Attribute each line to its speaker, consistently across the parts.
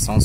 Speaker 1: passar um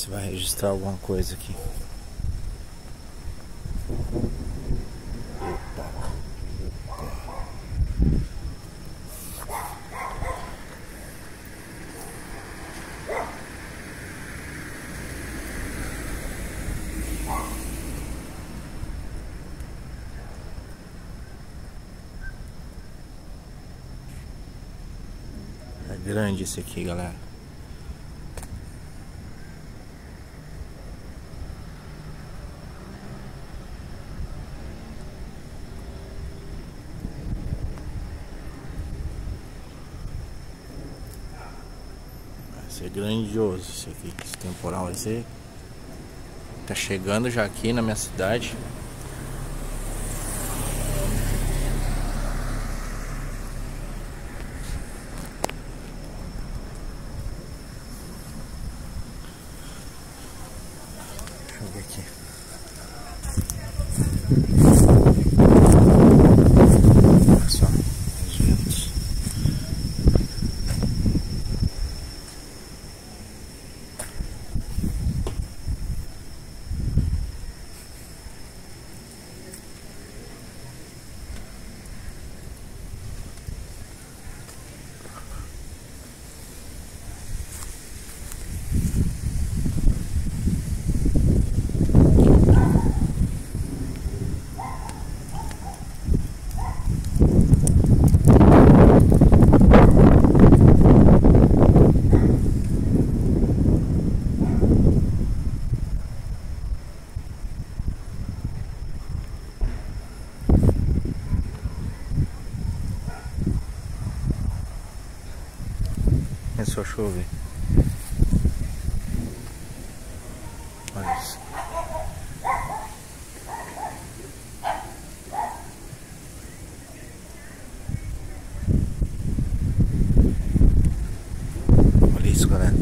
Speaker 1: se vai registrar alguma coisa aqui. É grande esse aqui, galera. Ser grandioso isso aqui. Esse temporal vai ser. Tá chegando já aqui na minha cidade. Deixa eu ver aqui. Olha só, os ventos. Começou a chover. Olha isso. Olha isso, galera.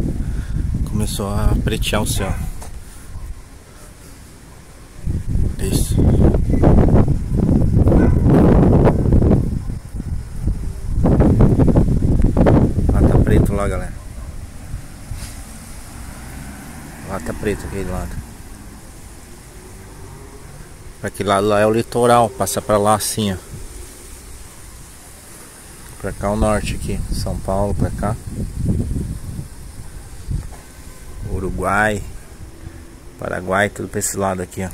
Speaker 1: Começou a pretear o céu. Olha isso. Lá tá preto lá, galera. Lá tá preto aquele lado. Pra aquele lado lá é o litoral, passa pra lá assim, ó. Pra cá o norte aqui, São Paulo pra cá. Uruguai, Paraguai, tudo pra esse lado aqui, ó.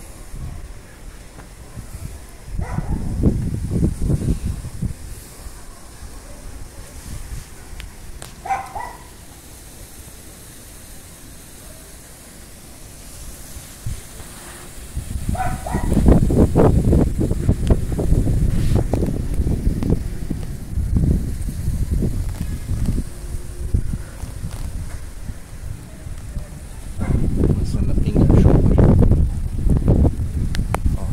Speaker 1: Começando a pingar chuva. Ó.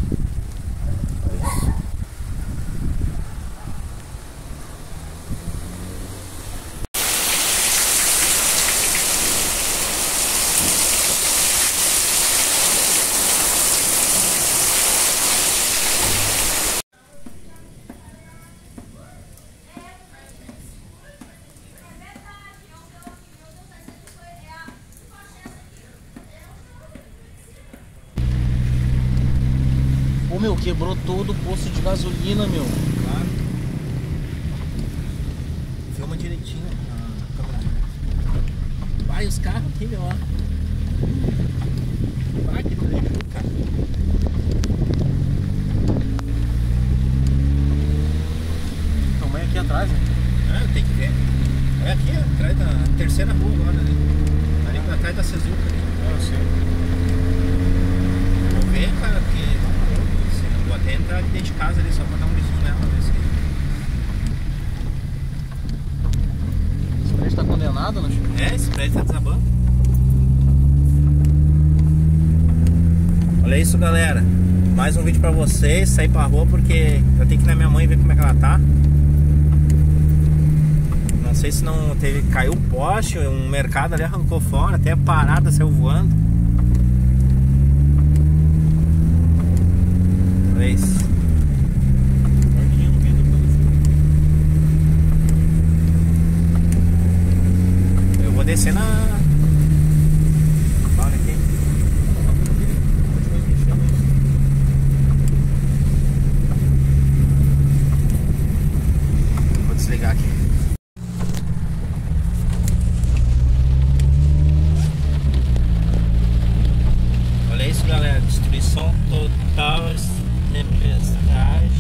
Speaker 1: Olha isso.
Speaker 2: Ô meu, quebrou todo o posto de gasolina, meu.
Speaker 1: Claro. Filma direitinho a câmera. Vai os carros aqui, meu, ó. Vai que trecho, cara.
Speaker 2: Então vai aqui atrás, né?
Speaker 1: Ah, tem que ver. É aqui, atrás da terceira rua agora, né? Ali entra ali dentro de casa ali só pra dar um bisu nela, ver se.
Speaker 2: Esse prédio tá condenado, né,
Speaker 1: não? É, esse prédio tá desabando. Olha isso, galera. Mais um vídeo pra vocês. Sair pra rua porque eu tenho que ir na minha mãe ver como é que ela tá. Não sei se não teve. Caiu o poste, um mercado ali arrancou fora, até parada saiu voando. Isso. Eu vou descer na. Olha aqui. Vou desligar aqui. Olha isso, galera. Destruição total, tempestade.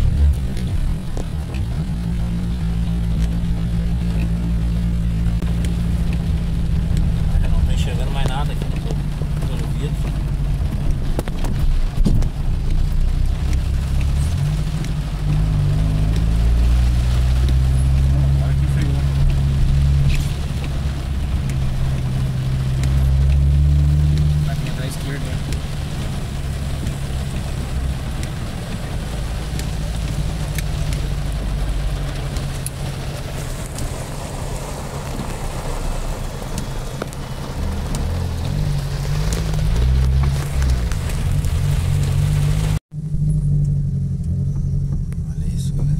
Speaker 1: Eu não tô enxergando mais nada aqui. Tô, tô no vidro.
Speaker 2: Olha que feio. Tá aqui da esquerda.
Speaker 1: Olha isso, galera.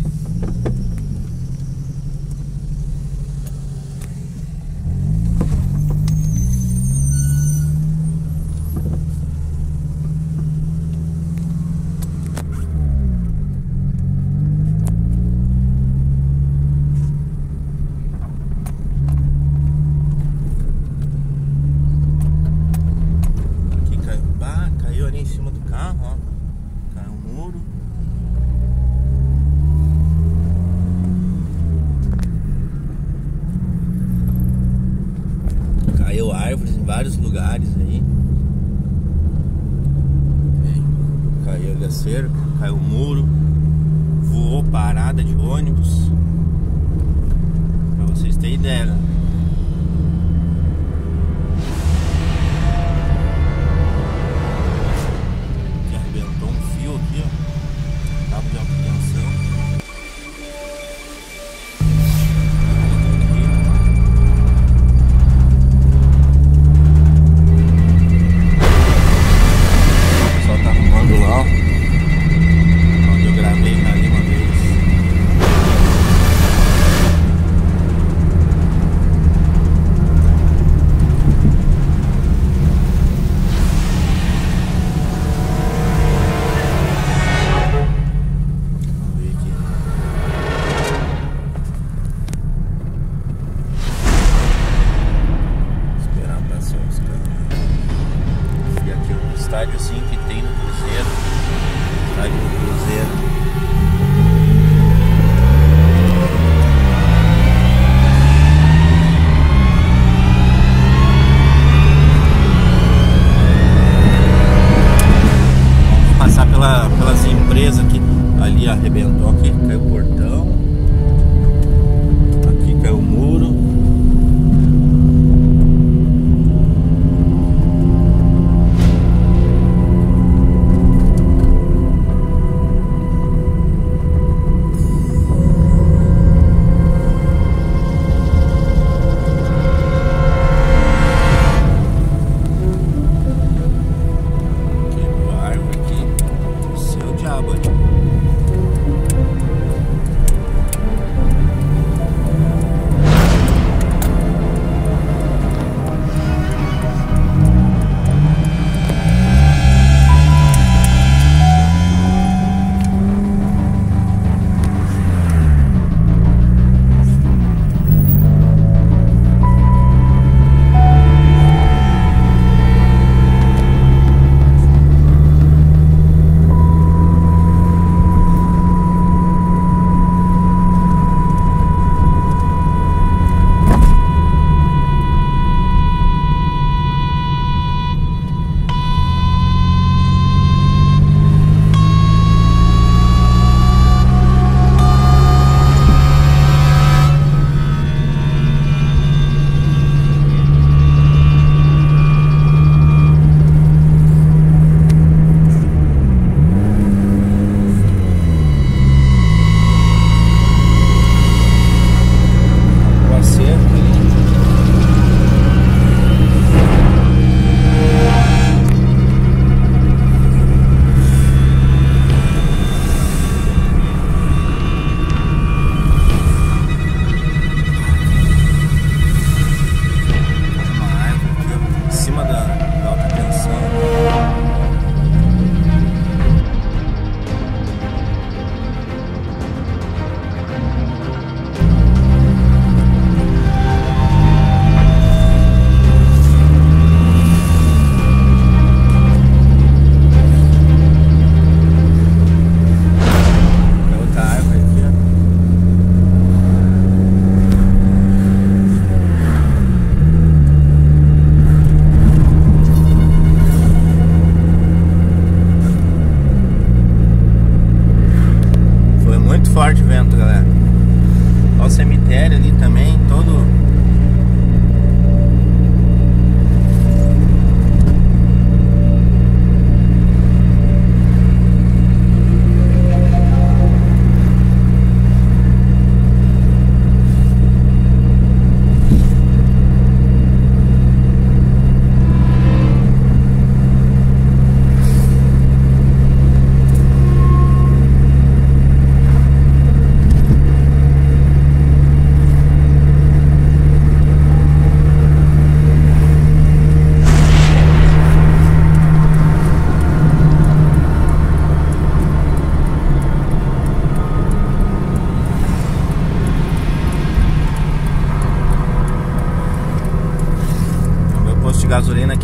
Speaker 1: Aqui caiu, bah, caiu ali em cima do carro, ó. Caiu um muro. Caiu árvores em vários lugares aí. Aí, Caiu ali cerca, caiu o muro, voou parada de ônibus. Pra vocês terem ideia. Aqui Estádio do Cruzeiro.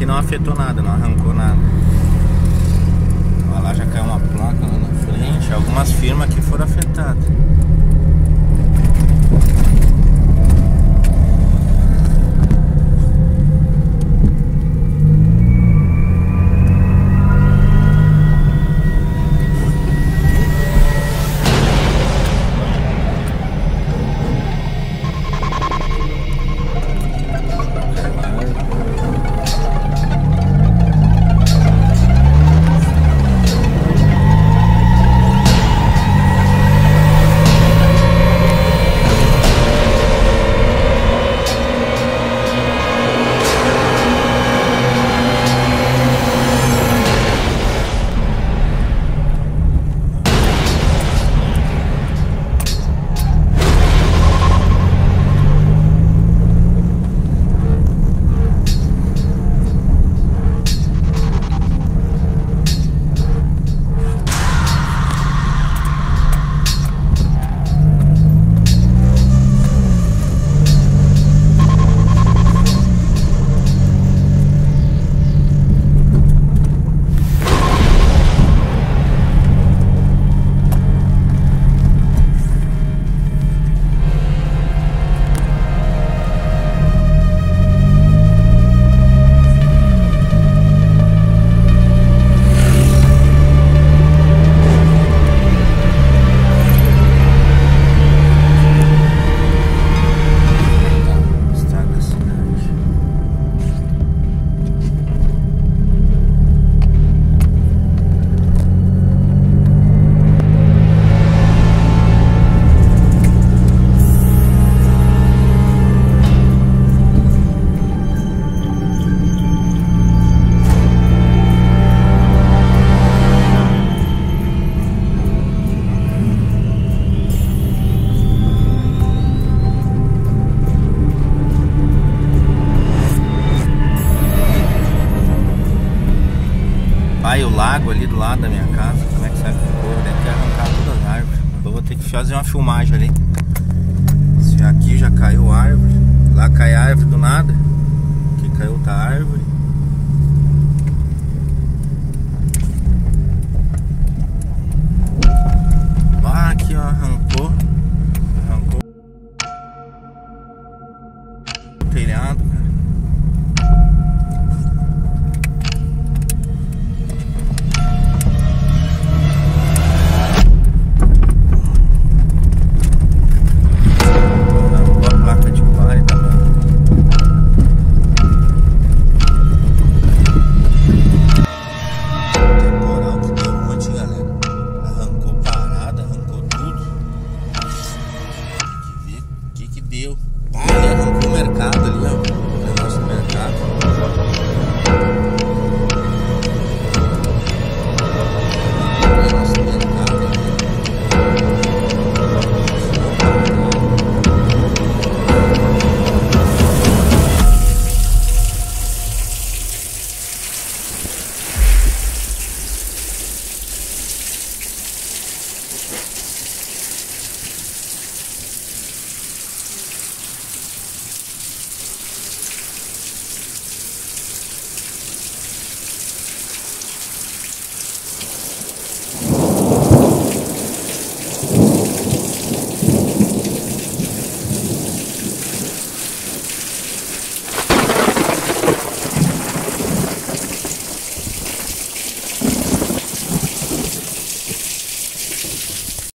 Speaker 1: Não afetou nada, não arrancou nada. Olha lá já caiu uma placa lá na frente, algumas firmas que foram afetadas. Da minha casa, como é que sabe que ficou? Deve ter arrancado todas as árvores. Eu vou ter que fazer uma filmagem ali. Se aqui já caiu árvore, lá cai árvore do nada, aqui caiu outra árvore.